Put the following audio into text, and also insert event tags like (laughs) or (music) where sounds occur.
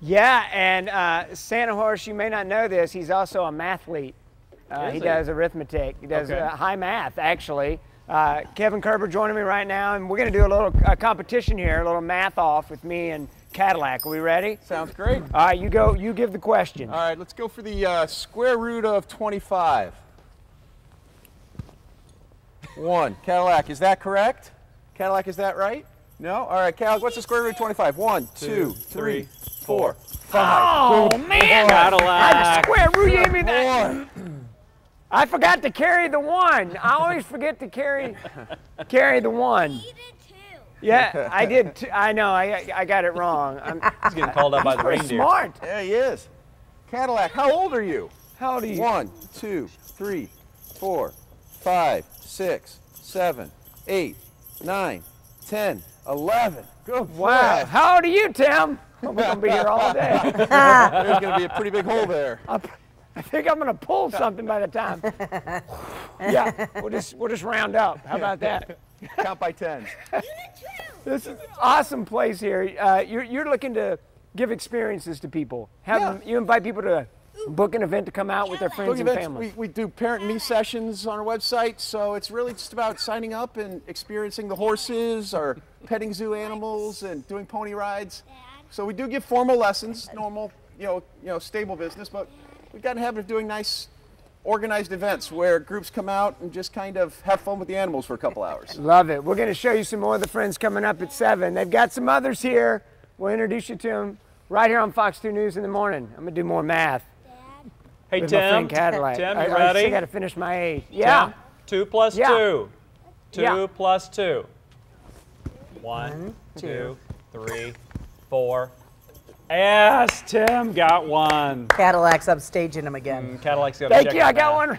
Yeah, and uh, Santa Horse, you may not know this, he's also a mathlete. Uh, he he? does arithmetic. He does Okay. uh, high math, actually. Uh, Kevin Kerber joining me right now, and we're going to do a little uh, competition here, a little math off with me and Cadillac. Are we ready? Sounds great. All right, you go. You give the question. All right, let's go for the uh, square root of 25. One. Cadillac, is that correct? Cadillac, is that right? No? All right, Cal, what's the square root of 25? One, two, three, four, five. Oh man! I Cadillac. swear, Rue gave me that. I forgot to carry the one. I always forget to carry carry the one. You did too. Yeah, I (laughs) did. T- I know. I I got it wrong. I'm (laughs) He's getting called out by the pretty reindeer. smart. Yeah, he is. Cadillac, how old are you? How old are you? One, two, three, four, five, six, seven, eight, nine, ten, eleven. Good. Wow. griff. How old are you, Tim? (laughs) We're gonna be here all day. (laughs) There's going to be a pretty big hole there. I think I'm gonna pull something by the time. (laughs) Yeah, we'll just we'll just round up. How about that? Count by ten. You did too. This is an awesome place here. Uh, you're you're looking to give experiences to people. Have Yeah. them, you invite people to book an event to come out with their friends Book and events, family. we, we do parent me sessions on our website, so it's really just about signing up and experiencing the horses, or petting zoo animals, and doing pony rides. So we do give formal lessons, normal, you know, you know, stable business, but we've gotten a habit of doing nice, organized events where groups come out and just kind of have fun with the animals for a couple hours. (laughs) Love it. We're going to show you some more of the friends coming up at 7. They've got some others here. We'll introduce you to them right here on Fox 2 News in the morning. I'm going to do more math Dad. Hey, with my Tim. friend Cadillac. Tim, I, you I still ready? got to finish my A. Yeah. Tim, two plus Yeah. two. Two Yeah. plus two. One, two, three, four. Yes, Tim got one. Cadillac's upstaging him again. Mm, Cadillac's got to Thank you. I got math. one.